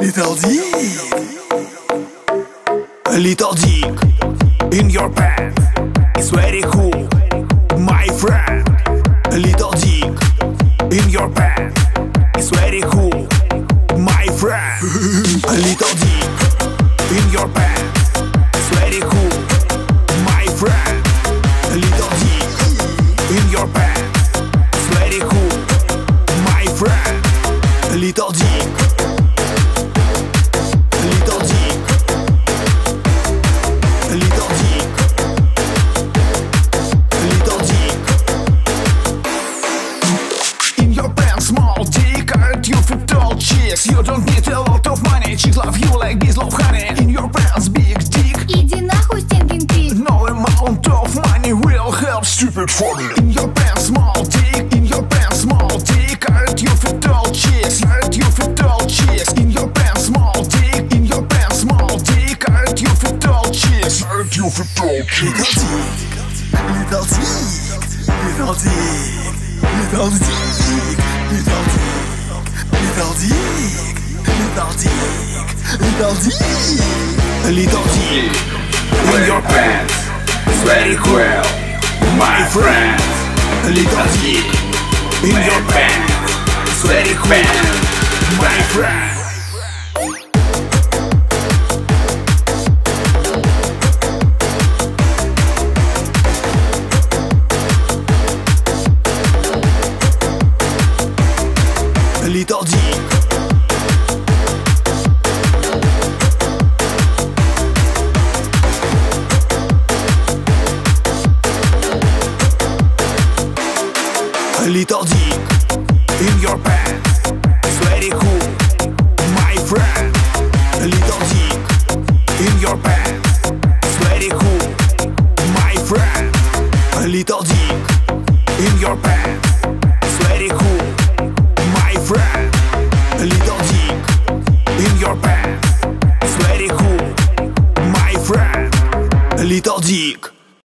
Little dick. A little dick in your pants is very cool, my friend. A little dick in your pants is very cool, my friend. A little dick in your pants is very cool, my friend. chicks? You don't need a lot of money, chick love you like bees love honey. In your pants, big dick, Иди нахуй, stinking pig no amount of money will help stupid funny. In your pants, small dick, in your pants, small dick, aren't you fit tall chicks? Aren't you fit tall chicks? In your pants, small dick, in your pants, small dick, aren't you fit tall chicks? Aren't you fit tall chicks? Little dick, little dick, little dick, little dick, dick. Little dick, little dick. In your pants, very cool, my friend. Little dick in your pants, very cool, my friend. Little dick in your pants. It's very cool, my friend. Little dick in your pants. It's very cool, my friend. Little dick in your pants. It's very cool, my friend. Little dick in your pants. It's cool, my friend. Little dick